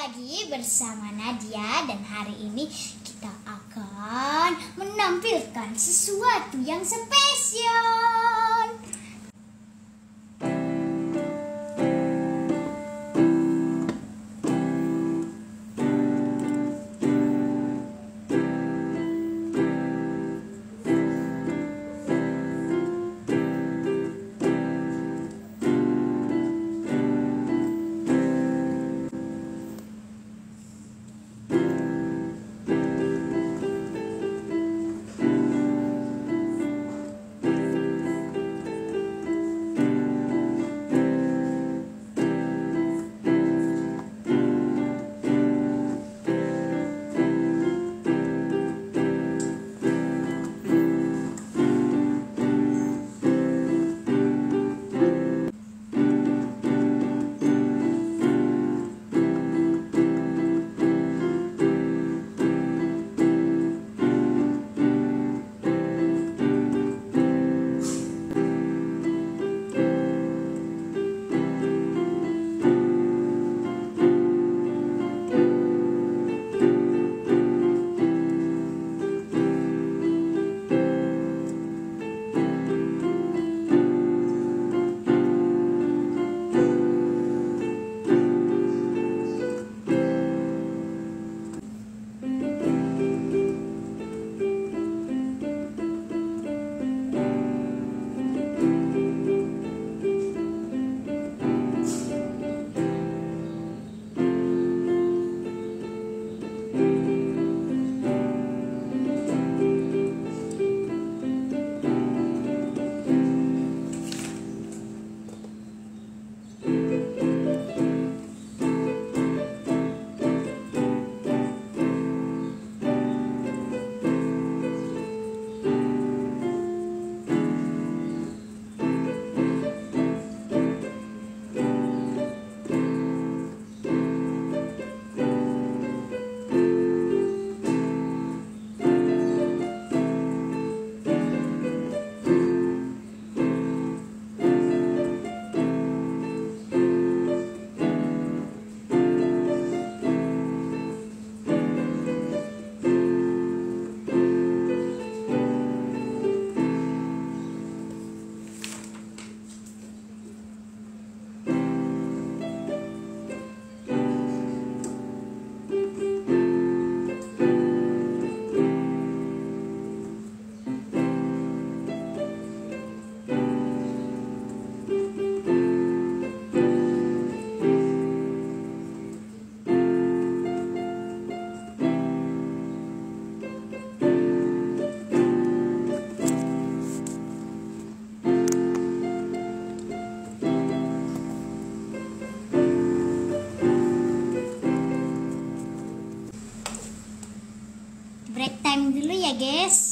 lagi bersama Nadia dan hari ini kita akan menampilkan sesuatu yang spesial. Break time dulu ya, guys.